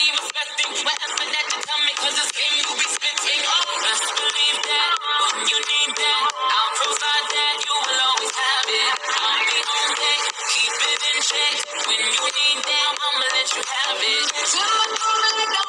be respecting whatever that you tell me, cause this game you be spitting. Oh, best believe that when you need that, I'll provide that you will always have it. I'll be on deck, keep it in check. When you need that, I'ma let you have it.